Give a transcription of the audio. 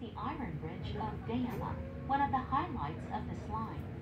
the Iron Bridge of Dayama, one of the highlights of this line.